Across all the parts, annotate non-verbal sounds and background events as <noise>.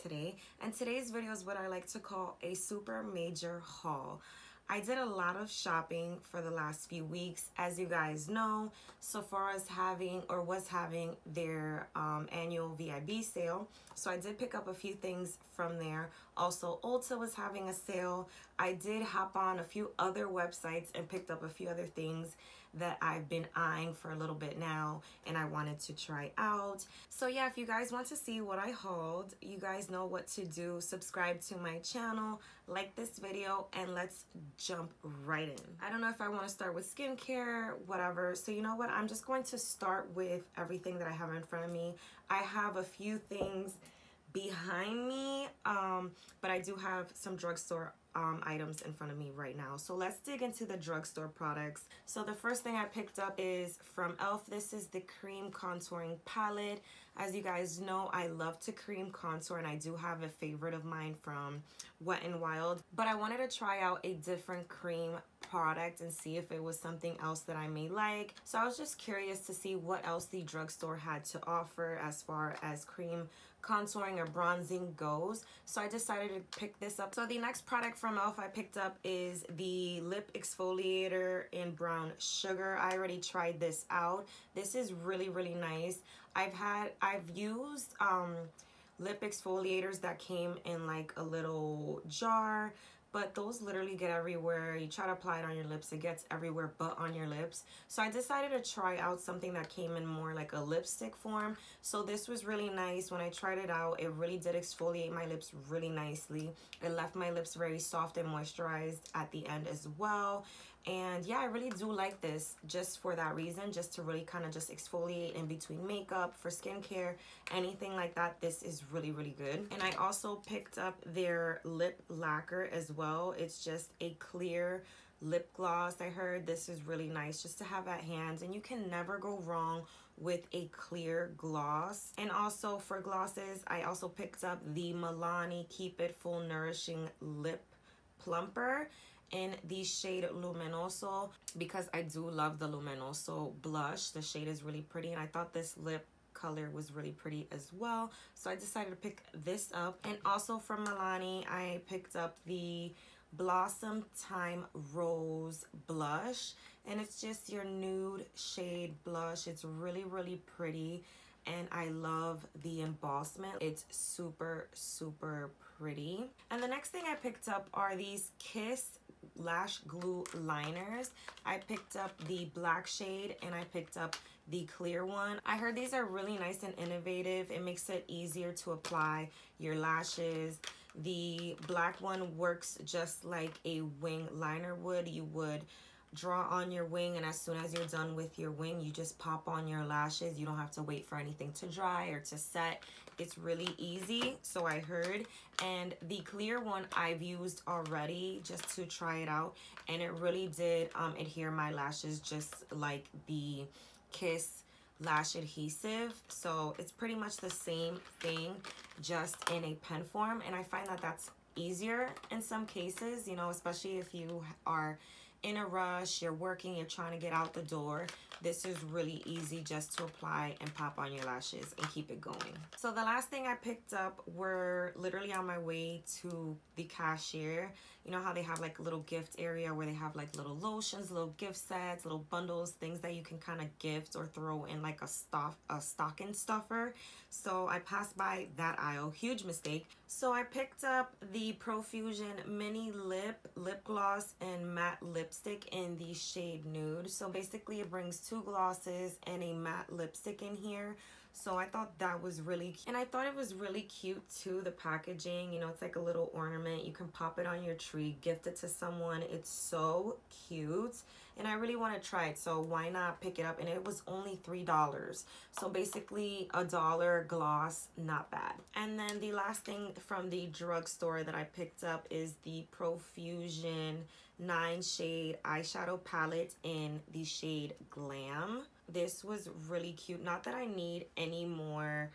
today. And today's video is what I like to call a super major haul. I did a lot of shopping for the last few weeks. As you guys know, Sephora is having or was having their um, annual VIB sale. So I did pick up a few things from there. Also, Ulta was having a sale. I did hop on a few other websites and picked up a few other things that I've been eyeing for a little bit now and I wanted to try out. So yeah, if you guys want to see what I hauled, you guys know what to do. Subscribe to my channel, like this video, and let's jump right in. I don't know if I want to start with skincare, whatever. So you know what? I'm just going to start with everything that I have in front of me. I have a few things behind me, um, but I do have some drugstore um, items in front of me right now. So let's dig into the drugstore products. So the first thing I picked up is from e.l.f. This is the cream contouring palette. As you guys know, I love to cream contour and I do have a favorite of mine from Wet n Wild. But I wanted to try out a different cream product and see if it was something else that I may like. So I was just curious to see what else the drugstore had to offer as far as cream contouring or bronzing goes. So I decided to pick this up. So the next product from e.l.f. I picked up is the lip exfoliator in brown sugar. I already tried this out. This is really, really nice. I've had, I've used um, lip exfoliators that came in like a little jar but those literally get everywhere. You try to apply it on your lips, it gets everywhere but on your lips. So I decided to try out something that came in more like a lipstick form. So this was really nice. When I tried it out, it really did exfoliate my lips really nicely. It left my lips very soft and moisturized at the end as well and yeah i really do like this just for that reason just to really kind of just exfoliate in between makeup for skincare anything like that. This is really really good. And i also picked up their lip lacquer as well. It's just a clear lip gloss i heard. This is really nice just to have at hand and you can never go wrong with a clear gloss. And also for glosses i also picked up the milani keep it full nourishing lip plumper in the shade Luminoso because I do love the Luminoso blush. The shade is really pretty and I thought this lip color was really pretty as well. So I decided to pick this up. And also from Milani, I picked up the Blossom Time Rose Blush. And it's just your nude shade blush. It's really, really pretty. And I love the embossment. It's super, super pretty. And the next thing I picked up are these Kiss lash glue liners. I picked up the black shade and I picked up the clear one. I heard these are really nice and innovative. It makes it easier to apply your lashes. The black one works just like a wing liner would. You would draw on your wing and as soon as you're done with your wing you just pop on your lashes. You don't have to wait for anything to dry or to set. It's really easy. So I heard and the clear one I've used already just to try it out and it really did um, adhere my lashes just like the Kiss lash adhesive. So it's pretty much the same thing just in a pen form and I find that that's easier in some cases you know especially if you are in a rush, you're working, you're trying to get out the door, this is really easy just to apply and pop on your lashes and keep it going. So the last thing I picked up were literally on my way to the cashier. You know how they have like a little gift area where they have like little lotions, little gift sets, little bundles, things that you can kind of gift or throw in like a stuff, a stocking stuffer. So I passed by that aisle, huge mistake. So I picked up the Profusion Mini Lip Lip Gloss and Matte Lipstick in the shade Nude. So basically it brings two glosses and a matte lipstick in here. So I thought that was really cute. And I thought it was really cute too, the packaging. You know, it's like a little ornament. You can pop it on your tree, gift it to someone. It's so cute. And I really want to try it. So why not pick it up? And it was only $3. So basically a dollar gloss, not bad. And then the last thing from the drugstore that I picked up is the Profusion 9 shade eyeshadow palette in the shade Glam. This was really cute. Not that I need any more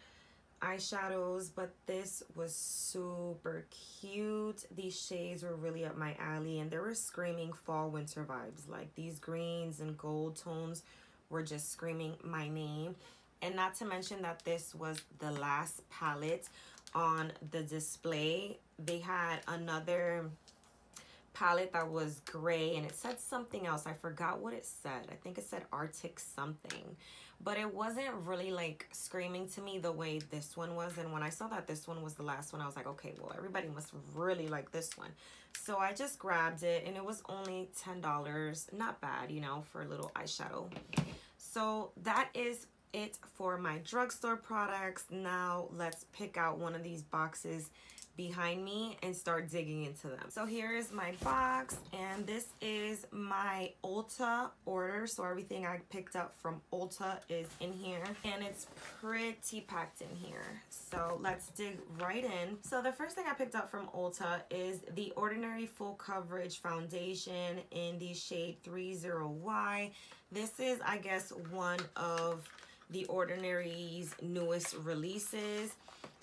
eyeshadows, but this was super cute. These shades were really up my alley and they were screaming fall winter vibes. Like these greens and gold tones were just screaming my name. And not to mention that this was the last palette on the display. They had another palette that was gray and it said something else. I forgot what it said. I think it said Arctic something. But it wasn't really like screaming to me the way this one was. And when I saw that this one was the last one, I was like, okay, well, everybody must really like this one. So I just grabbed it and it was only $10. Not bad, you know, for a little eyeshadow. So that is it for my drugstore products. Now let's pick out one of these boxes behind me and start digging into them. So here is my box and this is my Ulta order. So everything I picked up from Ulta is in here and it's pretty packed in here. So let's dig right in. So the first thing I picked up from Ulta is the Ordinary Full Coverage Foundation in the shade 30Y. This is, I guess, one of the Ordinary's newest releases.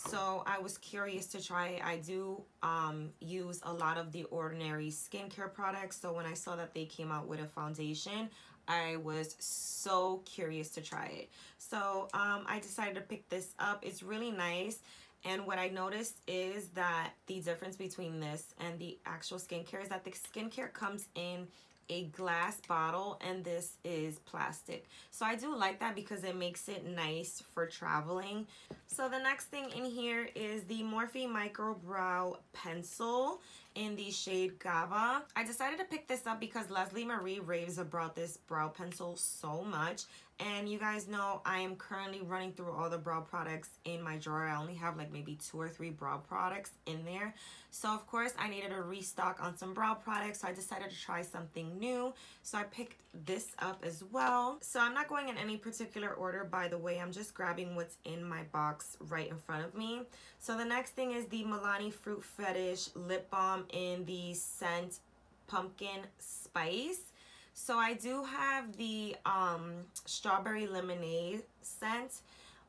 So I was curious to try it. I do um, use a lot of the Ordinary skincare products. So when I saw that they came out with a foundation, I was so curious to try it. So um, I decided to pick this up. It's really nice. And what I noticed is that the difference between this and the actual skincare is that the skincare comes in a glass bottle and this is plastic. So I do like that because it makes it nice for traveling. So the next thing in here is the Morphe Micro Brow Pencil in the shade Java. I decided to pick this up because Leslie Marie raves about this brow pencil so much. And you guys know I am currently running through all the brow products in my drawer. I only have like maybe two or three brow products in there. So of course I needed a restock on some brow products. So I decided to try something new. So I picked this up as well. So I'm not going in any particular order by the way. I'm just grabbing what's in my box right in front of me. So the next thing is the Milani Fruit Fetish Lip Balm in the scent Pumpkin Spice. So I do have the um, strawberry lemonade scent,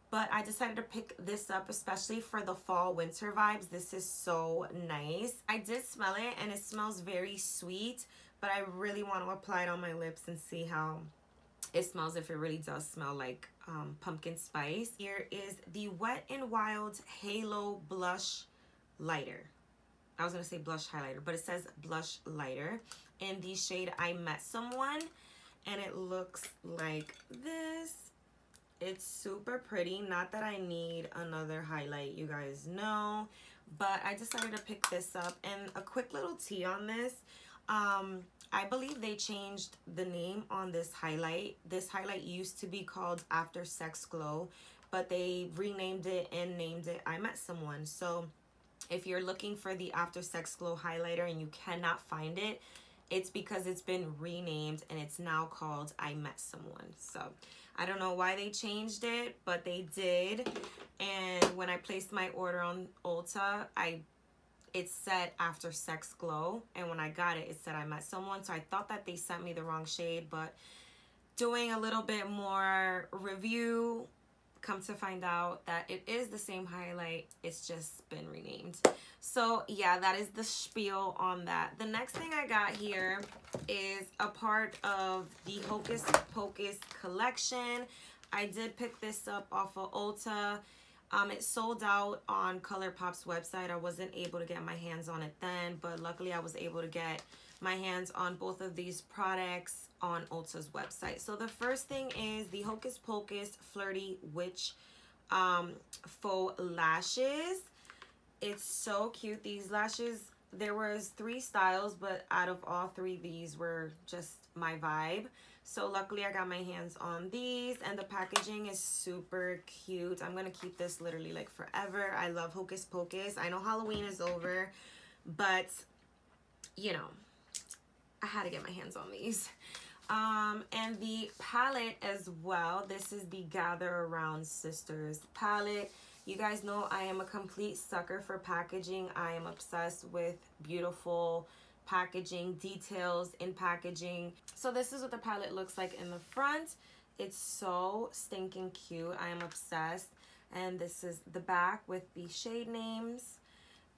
but I decided to pick this up, especially for the fall winter vibes. This is so nice. I did smell it and it smells very sweet, but I really want to apply it on my lips and see how it smells if it really does smell like um, pumpkin spice. Here is the Wet n Wild Halo Blush Lighter. I was going to say blush highlighter, but it says blush lighter in the shade I Met Someone. And it looks like this. It's super pretty. Not that I need another highlight, you guys know. But I decided to pick this up. And a quick little tea on this. Um, I believe they changed the name on this highlight. This highlight used to be called After Sex Glow. But they renamed it and named it I Met Someone. So if you're looking for the After Sex Glow highlighter and you cannot find it, it's because it's been renamed and it's now called I Met Someone. So I don't know why they changed it, but they did. And when I placed my order on Ulta, I it said after sex glow and when I got it it said I met someone so I thought that they sent me the wrong shade but doing a little bit more review come to find out that it is the same highlight it's just been renamed. So yeah that is the spiel on that. The next thing i got here is a part of the hocus pocus collection. I did pick this up off of ulta. Um, it sold out on ColourPop's website. I wasn't able to get my hands on it then, but luckily I was able to get my hands on both of these products on Ulta's website. So the first thing is the Hocus Pocus Flirty Witch um, faux lashes. It's so cute. These lashes, there was three styles, but out of all three, these were just my vibe. So luckily I got my hands on these and the packaging is super cute. I'm going to keep this literally like forever. I love Hocus Pocus. I know Halloween is over, but you know, I had to get my hands on these. Um, and the palette as well. This is the Gather Around Sisters palette. You guys know I am a complete sucker for packaging. I am obsessed with beautiful packaging, details in packaging. So this is what the palette looks like in the front. It's so stinking cute. I am obsessed. And this is the back with the shade names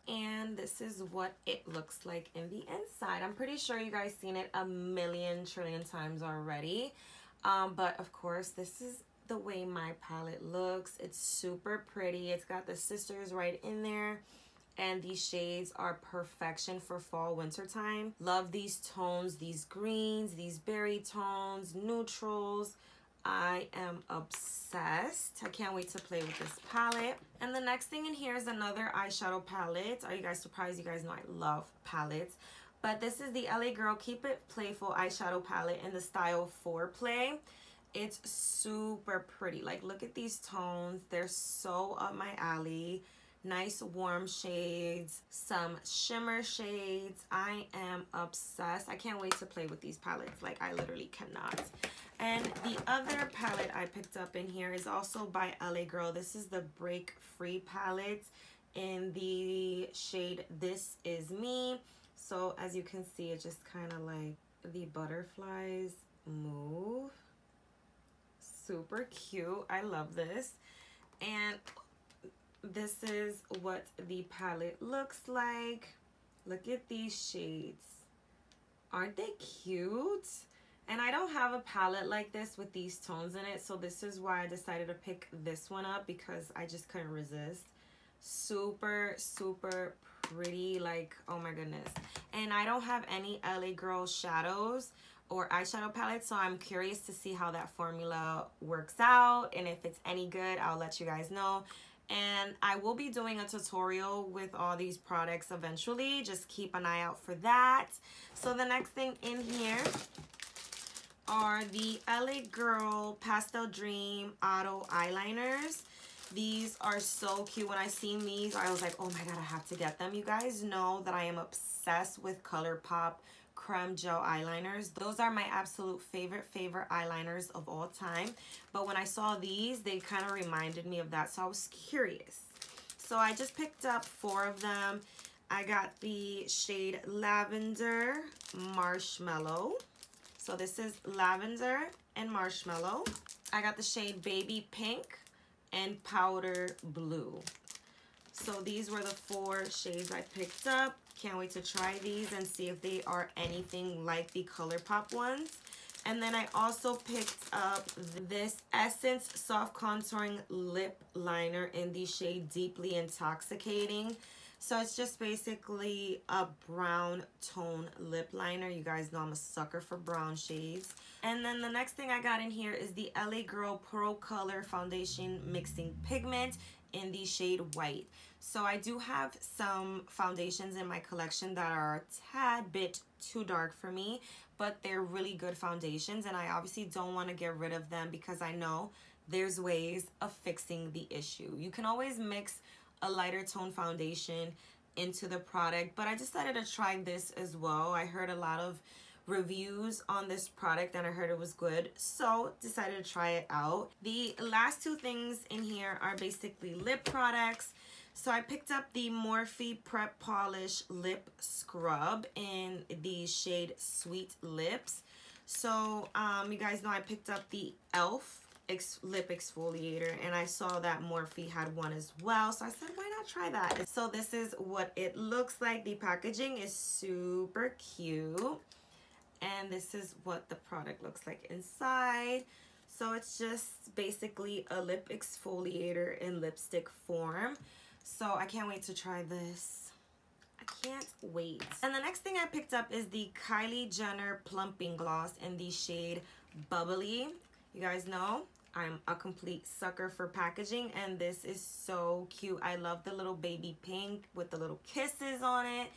and this is what it looks like in the inside. I'm pretty sure you guys seen it a million trillion times already. Um, but of course this is the way my palette looks. It's super pretty. It's got the sisters right in there. And these shades are perfection for fall winter time. Love these tones these greens these berry tones neutrals I am obsessed. I can't wait to play with this palette. And the next thing in here is another eyeshadow palette. Are you guys surprised? You guys know I love palettes. But this is the LA Girl Keep It Playful eyeshadow palette in the style Foreplay. It's super pretty. Like, look at these tones. They're so up my alley nice warm shades, some shimmer shades. I am obsessed. I can't wait to play with these palettes. Like I literally cannot. And the other palette I picked up in here is also by LA Girl. This is the Break Free palette in the shade This Is Me. So as you can see, it just kind of like the butterflies move. Super cute. I love this. And this is what the palette looks like. Look at these shades. Aren't they cute? And I don't have a palette like this with these tones in it. So this is why I decided to pick this one up because I just couldn't resist. Super, super pretty. Like, oh my goodness. And I don't have any LA Girl shadows or eyeshadow palettes. So I'm curious to see how that formula works out. And if it's any good, I'll let you guys know and I will be doing a tutorial with all these products eventually. Just keep an eye out for that. So the next thing in here are the LA Girl Pastel Dream Auto Eyeliners. These are so cute. When I seen these, I was like, oh my God, I have to get them. You guys know that I am obsessed with ColourPop creme gel eyeliners. Those are my absolute favorite, favorite eyeliners of all time. But when I saw these, they kind of reminded me of that. So I was curious. So I just picked up four of them. I got the shade Lavender Marshmallow. So this is Lavender and Marshmallow. I got the shade Baby Pink and Powder Blue. So these were the four shades I picked up. Can't wait to try these and see if they are anything like the ColourPop ones. And then I also picked up this Essence Soft Contouring Lip Liner in the shade Deeply Intoxicating. So it's just basically a brown tone lip liner. You guys know I'm a sucker for brown shades. And then the next thing I got in here is the LA Girl Pro Color Foundation Mixing Pigment in the shade white. So I do have some foundations in my collection that are a tad bit too dark for me, but they're really good foundations and I obviously don't want to get rid of them because I know there's ways of fixing the issue. You can always mix a lighter tone foundation into the product, but I decided to try this as well. I heard a lot of reviews on this product and I heard it was good so decided to try it out the last two things in here are basically lip products so I picked up the Morphe Prep Polish Lip Scrub in the shade Sweet Lips. So um, you guys know I picked up the e.l.f. Ex lip exfoliator and I saw that Morphe had one as well. So I said, why not try that? So this is what it looks like. The packaging is super cute and this is what the product looks like inside so it's just basically a lip exfoliator in lipstick form so I can't wait to try this I can't wait and the next thing I picked up is the Kylie Jenner plumping gloss in the shade bubbly you guys know I'm a complete sucker for packaging and this is so cute I love the little baby pink with the little kisses on it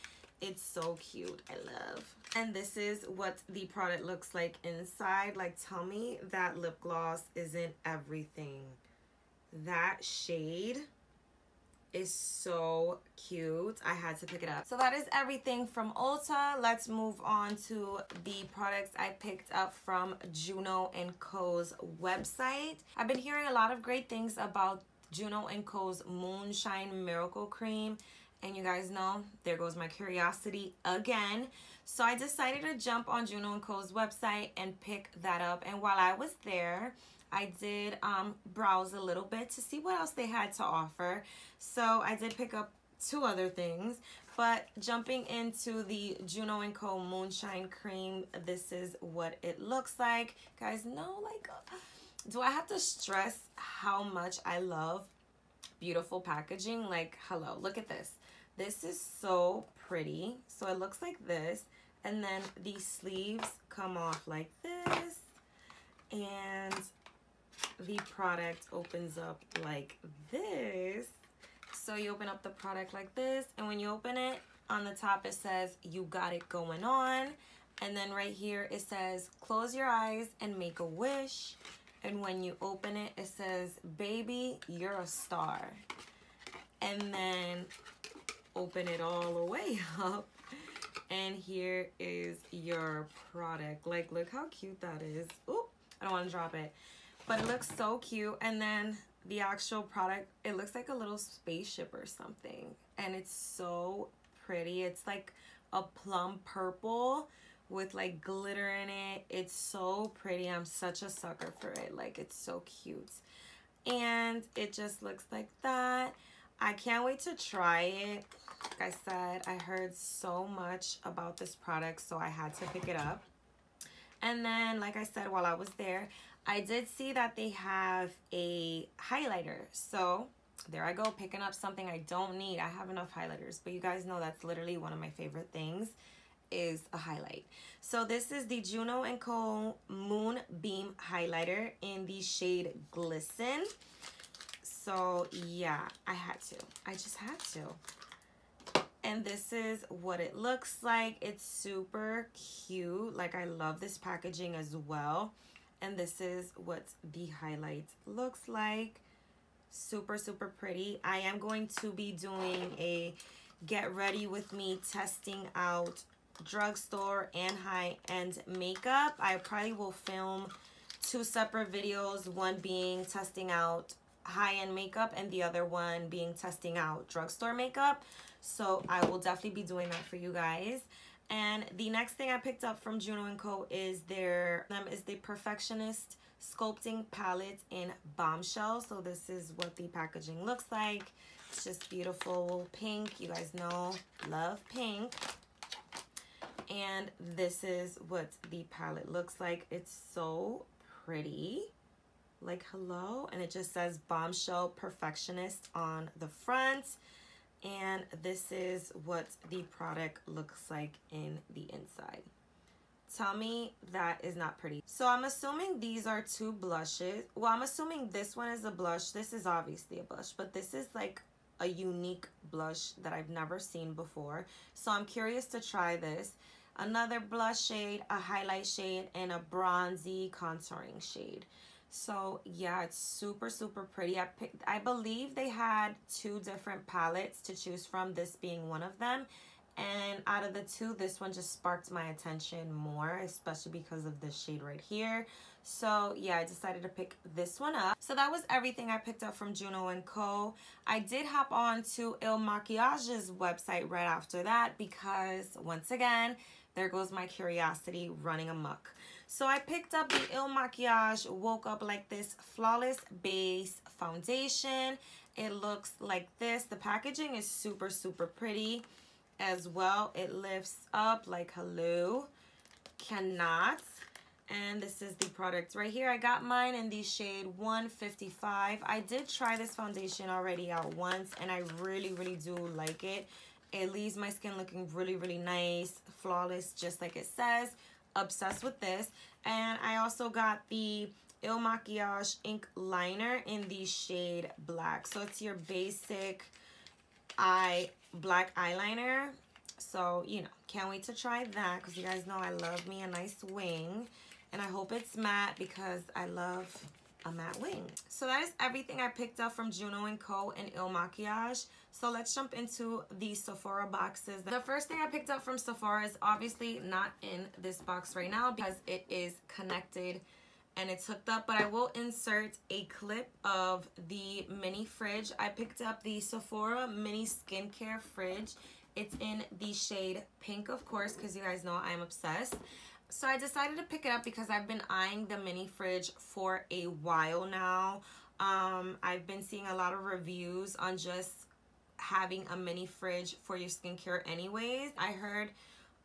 it's so cute. I love. And this is what the product looks like inside. Like, tell me that lip gloss isn't everything. That shade is so cute. I had to pick it up. So that is everything from Ulta. Let's move on to the products I picked up from Juno & Co.'s website. I've been hearing a lot of great things about Juno & Co.'s Moonshine Miracle Cream and you guys know, there goes my curiosity again. So I decided to jump on Juno & Co.'s website and pick that up. And while I was there, I did um, browse a little bit to see what else they had to offer. So I did pick up two other things. But jumping into the Juno & Co. Moonshine Cream, this is what it looks like. Guys, no, like... Uh, do I have to stress how much I love beautiful packaging? Like, hello, look at this. This is so pretty. So it looks like this. And then these sleeves come off like this. And the product opens up like this. So you open up the product like this. And when you open it, on the top it says, you got it going on. And then right here it says, close your eyes and make a wish. And when you open it, it says, baby, you're a star. And then open it all the way <laughs> up. And here is your product. Like, look how cute that is. Oh, I don't want to drop it. But it looks so cute. And then the actual product, it looks like a little spaceship or something. And it's so pretty. It's like a plum purple with like glitter in it. It's so pretty. I'm such a sucker for it. Like it's so cute. And it just looks like that. I can't wait to try it. Like I said, I heard so much about this product, so I had to pick it up. And then, like I said, while I was there, I did see that they have a highlighter. So there I go, picking up something I don't need. I have enough highlighters, but you guys know that's literally one of my favorite things is a highlight. So this is the Juno & Co. Moonbeam Highlighter in the shade Glisten. So yeah, I had to. I just had to. And this is what it looks like. It's super cute. Like I love this packaging as well. And this is what the highlight looks like. Super, super pretty. I am going to be doing a get ready with me testing out drugstore and high-end makeup. I probably will film two separate videos, one being testing out high-end makeup and the other one being testing out drugstore makeup. So I will definitely be doing that for you guys. And the next thing I picked up from Juno & Co. is their them is the Perfectionist Sculpting Palette in Bombshell. So this is what the packaging looks like. It's just beautiful pink. You guys know, love pink. And this is what the palette looks like. It's so pretty. Like, hello. And it just says Bombshell Perfectionist on the front. And this is what the product looks like in the inside. Tell me that is not pretty. So I'm assuming these are two blushes. Well, I'm assuming this one is a blush. This is obviously a blush, but this is like a unique blush that I've never seen before. So I'm curious to try this another blush shade, a highlight shade, and a bronzy contouring shade. So yeah, it's super, super pretty. I picked, I believe they had two different palettes to choose from, this being one of them. And out of the two, this one just sparked my attention more, especially because of this shade right here. So yeah, I decided to pick this one up. So that was everything I picked up from Juno & Co. I did hop on to Il Makiage's website right after that because once again, there goes my curiosity running amok. So I picked up the Il Makiage Woke Up Like This Flawless Base Foundation. It looks like this. The packaging is super, super pretty as well. It lifts up like hello. Cannot. And this is the product right here. I got mine in the shade 155. I did try this foundation already out once and I really, really do like it. It leaves my skin looking really, really nice, flawless, just like it says. Obsessed with this. And I also got the Il Makiage ink liner in the shade black. So it's your basic eye black eyeliner. So, you know, can't wait to try that because you guys know I love me a nice wing. And I hope it's matte because I love a matte wing. So that is everything I picked up from Juno & Co. and Il Makiage. So let's jump into the Sephora boxes. The first thing I picked up from Sephora is obviously not in this box right now because it is connected and it's hooked up but I will insert a clip of the mini fridge I picked up the Sephora mini skincare fridge it's in the shade pink of course because you guys know I'm obsessed so I decided to pick it up because I've been eyeing the mini fridge for a while now. Um, I've been seeing a lot of reviews on just having a mini fridge for your skincare anyways. I heard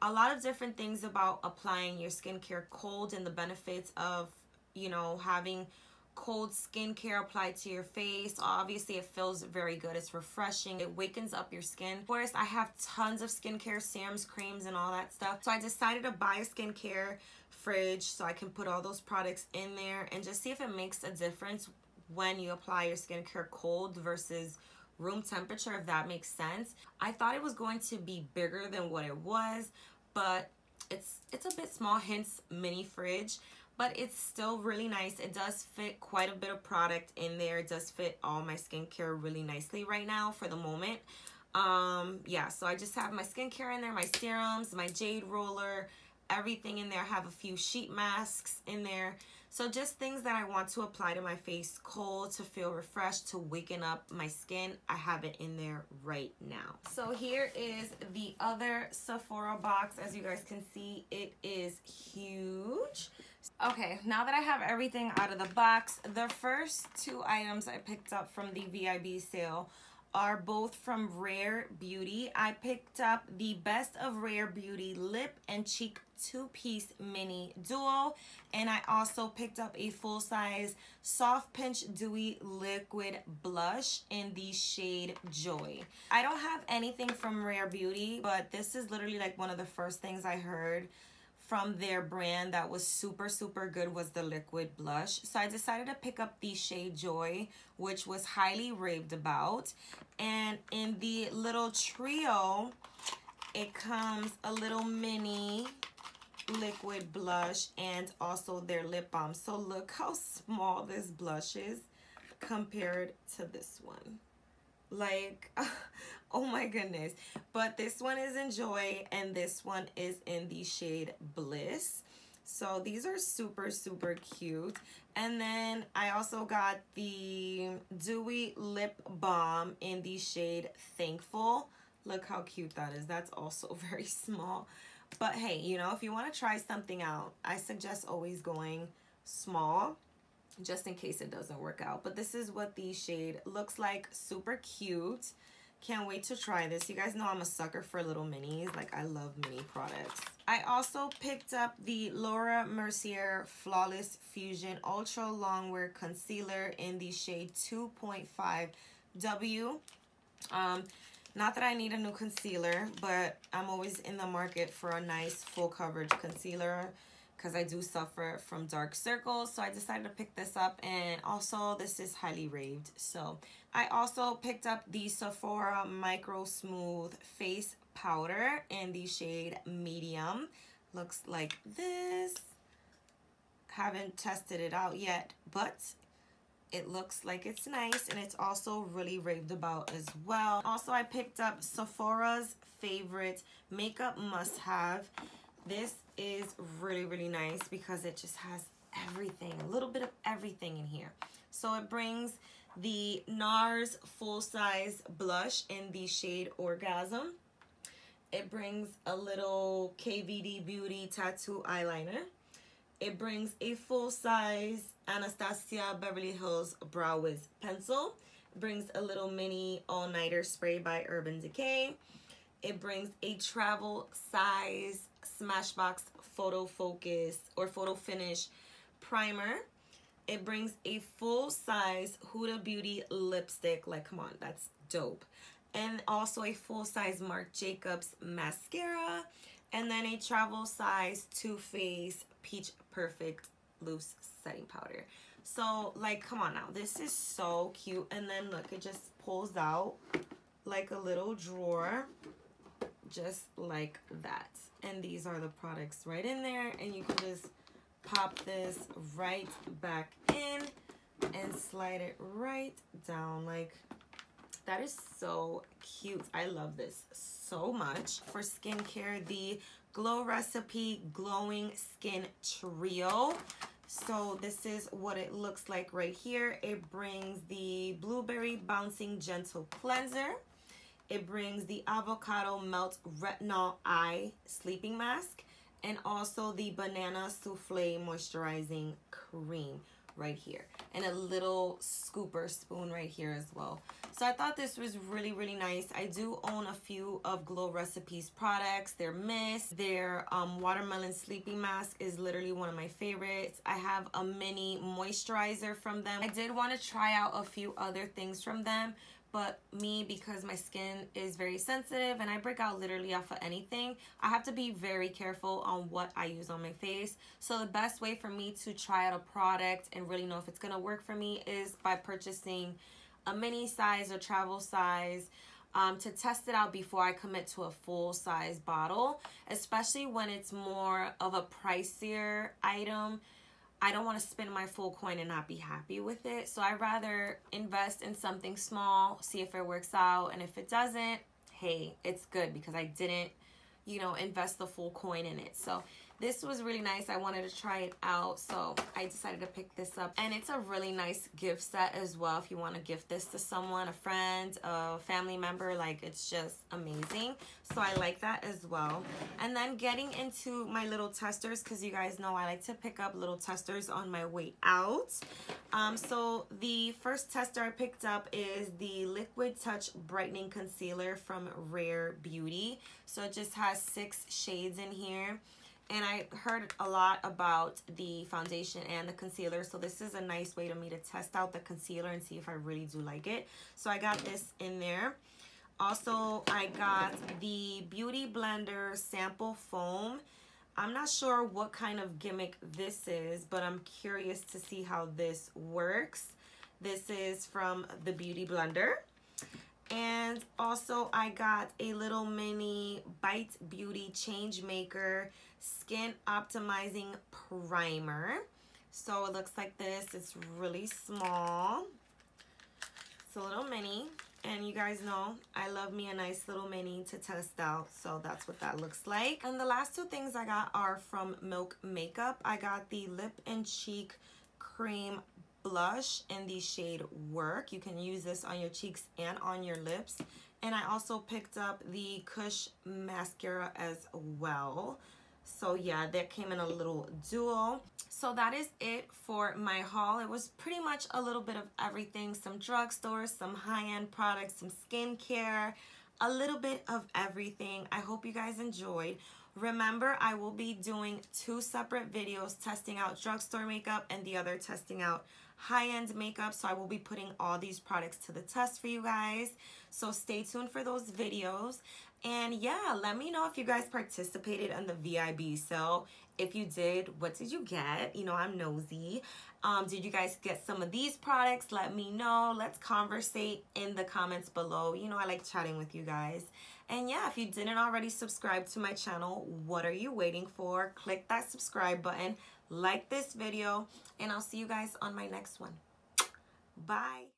a lot of different things about applying your skincare cold and the benefits of, you know, having cold skincare applied to your face. Obviously, it feels very good. It's refreshing. It wakens up your skin. Of course, I have tons of skincare serums, creams, and all that stuff. So I decided to buy a skincare fridge so I can put all those products in there and just see if it makes a difference when you apply your skincare cold versus room temperature, if that makes sense. I thought it was going to be bigger than what it was, but it's it's a bit small, hence mini fridge but it's still really nice. It does fit quite a bit of product in there. It does fit all my skincare really nicely right now for the moment. Um, yeah, so I just have my skincare in there, my serums, my jade roller, everything in there. I have a few sheet masks in there. So just things that I want to apply to my face cold to feel refreshed, to waken up my skin. I have it in there right now. So here is the other Sephora box. As you guys can see, it is huge. Okay, now that I have everything out of the box, the first two items I picked up from the VIB sale are both from Rare Beauty. I picked up the Best of Rare Beauty Lip and Cheek two-piece mini duo. And I also picked up a full-size Soft Pinch Dewy Liquid Blush in the shade Joy. I don't have anything from Rare Beauty, but this is literally like one of the first things I heard from their brand that was super, super good was the liquid blush. So I decided to pick up the shade Joy, which was highly raved about. And in the little trio, it comes a little mini liquid blush and also their lip balm. So look how small this blush is compared to this one. Like, <laughs> oh my goodness. But this one is in Joy and this one is in the shade Bliss. So these are super, super cute. And then I also got the Dewy Lip Balm in the shade Thankful. Look how cute that is. That's also <laughs> very small. But hey, you know, if you want to try something out, I suggest always going small just in case it doesn't work out. But this is what the shade looks like. Super cute. Can't wait to try this. You guys know I'm a sucker for little minis. Like, I love mini products. I also picked up the Laura Mercier Flawless Fusion Ultra Longwear Concealer in the shade 2.5W. Um, not that I need a new concealer, but I'm always in the market for a nice full coverage concealer because I do suffer from dark circles. So I decided to pick this up and also this is highly raved. So I also picked up the Sephora Micro Smooth Face Powder in the shade Medium. Looks like this. Haven't tested it out yet, but it looks like it's nice and it's also really raved about as well. Also, I picked up Sephora's favorite makeup must-have. This is really, really nice because it just has everything, a little bit of everything in here. So it brings the NARS full-size blush in the shade Orgasm. It brings a little KVD Beauty tattoo eyeliner. It brings a full-size Anastasia Beverly Hills Brow Wiz pencil. It brings a little mini all-nighter spray by Urban Decay. It brings a travel size Smashbox Photo Focus or Photo Finish primer. It brings a full-size Huda Beauty lipstick. Like, come on, that's dope. And also a full-size Marc Jacobs mascara. And then a travel size Too Faced Peach Perfect loose setting powder. So, like, come on now. This is so cute. And then, look, it just pulls out like a little drawer. Just like that. And these are the products right in there. And you can just pop this right back in and slide it right down. Like, that is so cute. I love this so much. For skincare, the Glow Recipe Glowing Skin Trio. So this is what it looks like right here. It brings the Blueberry Bouncing Gentle Cleanser. It brings the Avocado Melt Retinol Eye Sleeping Mask. And also the Banana Souffle Moisturizing Cream. right here and a little scooper spoon right here as well. So I thought this was really, really nice. I do own a few of Glow Recipes products. Their mist, their um, watermelon sleeping mask is literally one of my favorites. I have a mini moisturizer from them. I did want to try out a few other things from them, but me because my skin is very sensitive and I break out literally off of anything I have to be very careful on what I use on my face. So the best way for me to try out a product and really know if it's gonna work for me is by purchasing a mini size or travel size um, to test it out before I commit to a full size bottle especially when it's more of a pricier item I don't want to spend my full coin and not be happy with it. So I'd rather invest in something small, see if it works out. And if it doesn't, hey, it's good because I didn't, you know, invest the full coin in it. So this was really nice. I wanted to try it out, so I decided to pick this up. And it's a really nice gift set as well if you want to gift this to someone, a friend, a family member. Like, it's just amazing. So I like that as well. And then getting into my little testers, because you guys know I like to pick up little testers on my way out. Um, so the first tester I picked up is the Liquid Touch Brightening Concealer from Rare Beauty. So it just has six shades in here and I heard a lot about the foundation and the concealer so this is a nice way to me to test out the concealer and see if I really do like it. So I got this in there. Also I got the Beauty Blender sample foam. I'm not sure what kind of gimmick this is but I'm curious to see how this works. This is from the Beauty Blender. And also I got a little mini Bite Beauty Change Maker Skin Optimizing Primer. So it looks like this. It's really small. It's a little mini. And you guys know I love me a nice little mini to test out. So that's what that looks like. And the last two things I got are from Milk Makeup. I got the Lip and Cheek Cream blush in the shade Work. You can use this on your cheeks and on your lips. And I also picked up the Kush mascara as well. So yeah, that came in a little duo. So that is it for my haul. It was pretty much a little bit of everything. Some drugstores, some high-end products, some skincare, a little bit of everything. I hope you guys enjoyed. Remember, I will be doing two separate videos testing out drugstore makeup and the other testing out high-end makeup. So I will be putting all these products to the test for you guys. So stay tuned for those videos. And yeah, let me know if you guys participated in the VIB. So if you did, what did you get? You know, I'm nosy. Um, did you guys get some of these products? Let me know. Let's conversate in the comments below. You know, I like chatting with you guys. And yeah, if you didn't already subscribe to my channel, what are you waiting for? Click that subscribe button, like this video, and I'll see you guys on my next one. Bye.